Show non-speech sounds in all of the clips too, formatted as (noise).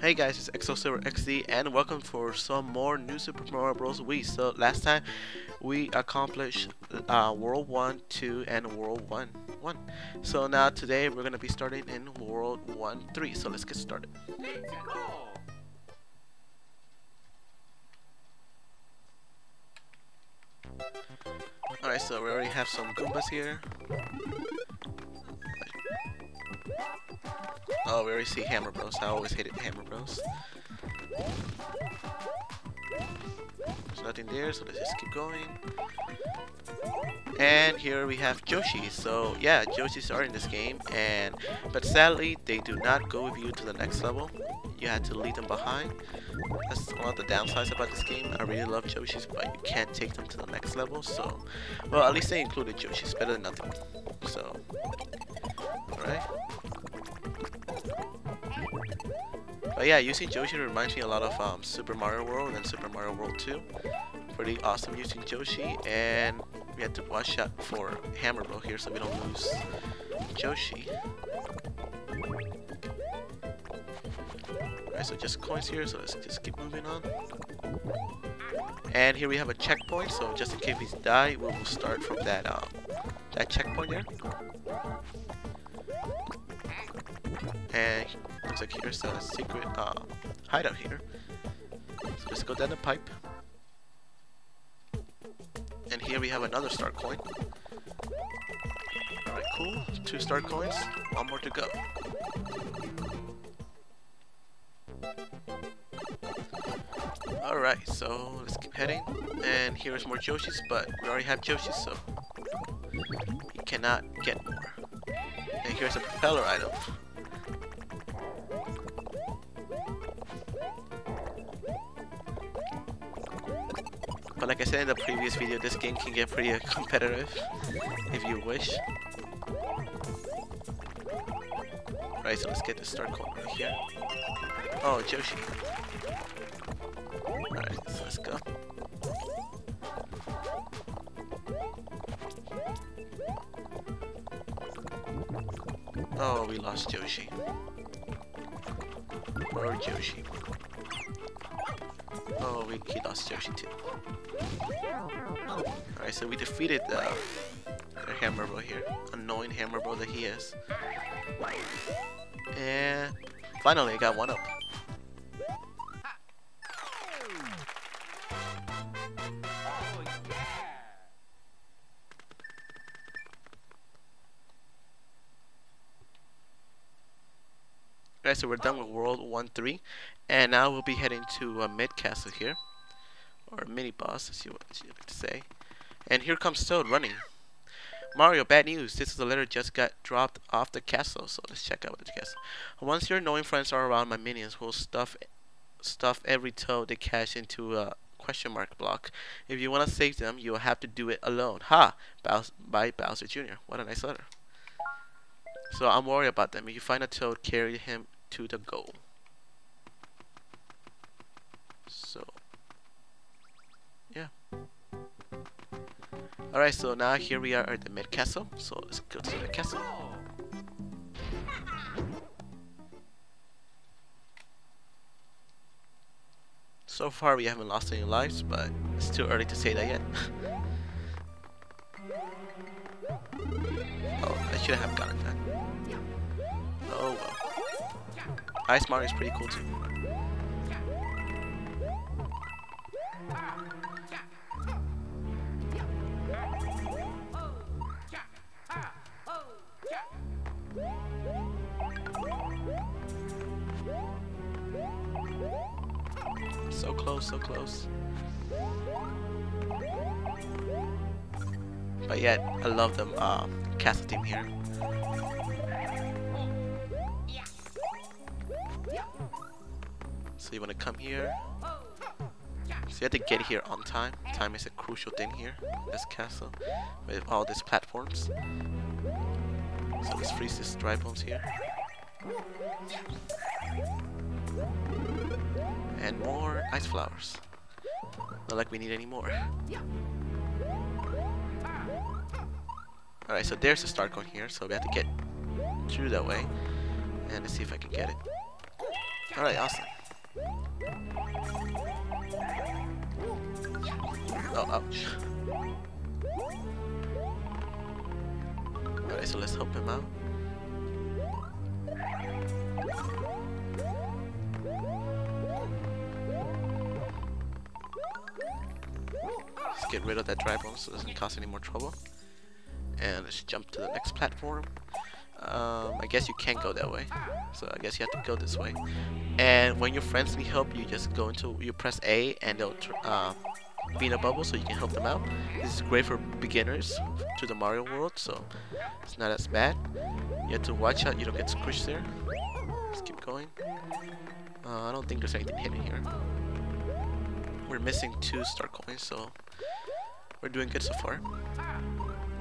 Hey guys, it's xSoulSilverxD and welcome for some more new Super Mario Bros. Wii. So last time we accomplished uh, World 1, 2, and World 1, 1. So now today we're going to be starting in World 1, 3. So let's get started. Alright, so we already have some Goombas here. Oh, we already see Hammer Bros. I always hated Hammer Bros. There's nothing there, so let's just keep going. And here we have Yoshi. So yeah, Yoshi's are in this game, and but sadly they do not go with you to the next level. You had to leave them behind. That's one of the downsides about this game. I really love Yoshi's, but you can't take them to the next level. So, well, at least they included Yoshi's. Better than nothing. So, alright. But yeah, using Yoshi reminds me a lot of um, Super Mario World and Super Mario World 2. Pretty awesome using Yoshi, and we had to watch out for Hammer Bro here so we don't lose Yoshi. Alright, so just coins here, so let's just keep moving on. And here we have a checkpoint, so just in case we die, we will start from that um, that checkpoint there. And here's a secret uh, hideout here. So let's go down the pipe. And here we have another star coin. Alright, cool. Two star coins. One more to go. Alright, so let's keep heading. And here's more Yoshis, but we already have Yoshis, so we cannot get more. And here's a propeller item. But like I said in the previous video, this game can get pretty uh, (laughs) competitive if you wish. Right, so let's get the star coin right here. Oh, Yoshi. Alright, so let's go. Oh, we lost Yoshi. Poor Yoshi. Oh, we, he lost Yoshi too. Alright, so we defeated the, the Hammer Bro here. Annoying Hammer Bro that he is. And finally I got one up. Alright, so we're done with World 1-3. And now we'll be heading to uh, Mid Castle here. Or mini boss, as you, like to say. And here comes Toad running. Mario, bad news. This is a letter just got dropped off the castle. So let's check out the castle. Once your annoying friends are around, my minions will stuff stuff every toad they catch into a question mark block. If you want to save them, you'll have to do it alone. Ha! Bows by Bowser Jr. What a nice letter. So I'm worried about them. If you find a toad, carry him to the goal. Alright, so now here we are at the mid castle. So let's go to the castle. So far we haven't lost any lives, but it's too early to say that yet. (laughs) oh, I should have gotten that. Oh well. Ice Mario is pretty cool too. Close, so close. But yet, I love the uh, castle team here. So you want to come here. So you have to get here on time. Time is a crucial thing here this castle with all these platforms. So let's freeze these dry bones here. And more ice flowers. Not like we need any more. Yeah. Alright, so there's the star coin here, so we have to get through that way. And let's see if I can get it. Alright, awesome. Oh, ouch. Alright, so let's help him out. Get rid of that dry bone so it doesn't cause any more trouble. And let's jump to the next platform. Um, I guess you can't go that way. So I guess you have to go this way. And when your friends need help, you just go into, you press A and they'll uh, be in a bubble so you can help them out. This is great for beginners to the Mario world, so it's not as bad. You have to watch out you don't get squished there. Let's keep going. Uh, I don't think there's anything hidden here. We're missing two star coins, so we're doing good so far.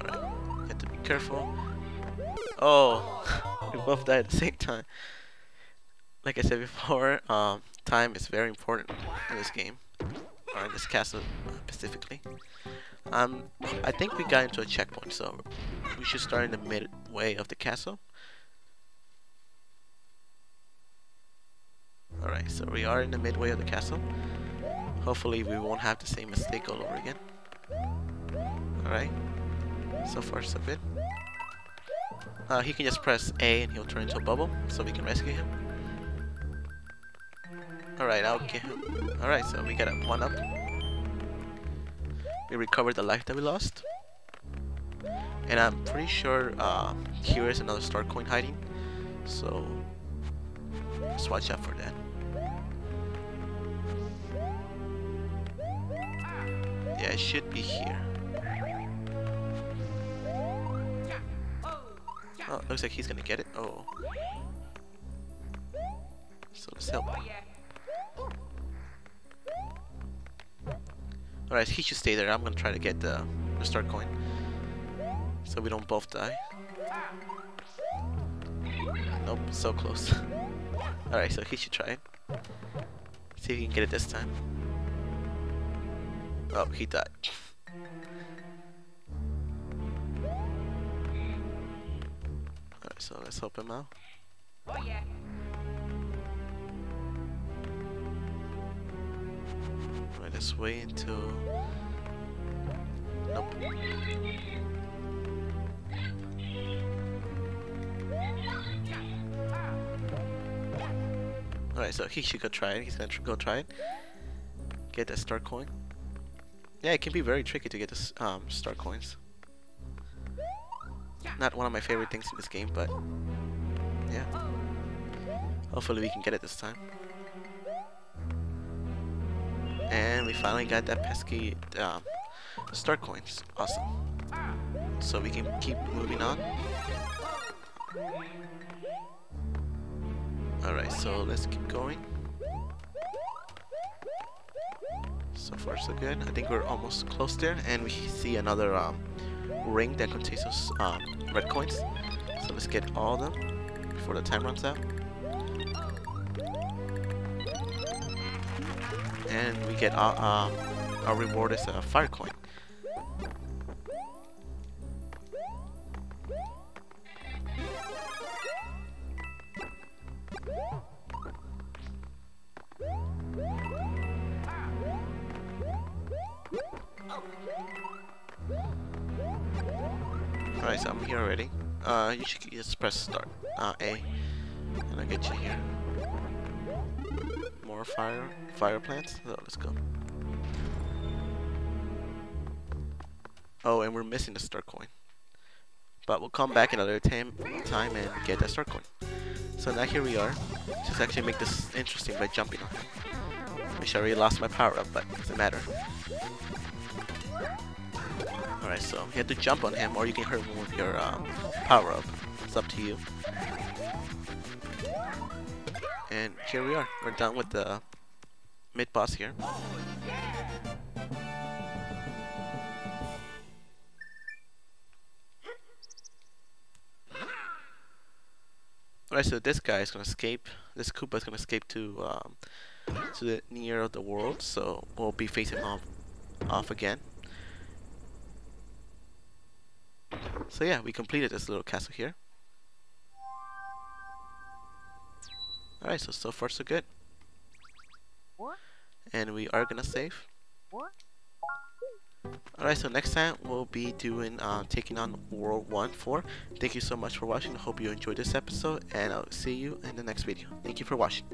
Alright, you have to be careful. Oh, (laughs) we both died at the same time. Like I said before, um, time is very important in this game, or in this castle specifically. Um, I think we got into a checkpoint, so we should start in the midway of the castle. Alright, so we are in the midway of the castle. Hopefully we won't have the same mistake all over again. Alright, so far so good. Uh, he can just press A and he'll turn into a bubble, so we can rescue him. Alright, I'll get him. Alright, so we got a one up. We recovered the life that we lost. And I'm pretty sure uh, here is another star coin hiding. So, let's watch out for that. Yeah, it should be here. Oh, looks like he's gonna get it. Oh. So let's help. Alright, he should stay there. I'm gonna try to get the, the star coin. So we don't both die. Nope, so close. (laughs) Alright, so he should try it. See if he can get it this time. Oh, he died. So let's help him out. Oh yeah. Right this way until Nope. Alright, so he should go try it. He's gonna go try it. Get that star coin. Yeah, it can be very tricky to get the um, star coins. Not one of my favorite things in this game, but yeah. Hopefully we can get it this time. And we finally got that pesky um, star coins. Awesome. So we can keep moving on. Alright, so let's keep going. So far so good. I think we're almost close there and we see another um, ring that contains those um, red coins. So let's get all of them before the time runs out. And we get our, uh, our reward is a fire coin. Alright, so I'm here already. Uh, you should just press start. Uh, A. And I get you here. More fire, fire plants. So let's go. Oh, and we're missing the star coin. But we'll come back another time, time and get that star coin. So now here we are. Just actually make this interesting by jumping on him. Wish I already lost my power up, but doesn't matter. Alright, so you have to jump on him or you can hurt him with your um, power up. It's up to you. And here we are. We're done with the mid boss here. Alright, so this guy is gonna escape. This Koopa is gonna escape to um, to the near of the world, so we'll be facing off off again. So yeah, we completed this little castle here. Alright, so so far so good. And we are gonna save. Alright, so next time we'll be doing uh, taking on World 1 4. Thank you so much for watching. I hope you enjoyed this episode, and I'll see you in the next video. Thank you for watching.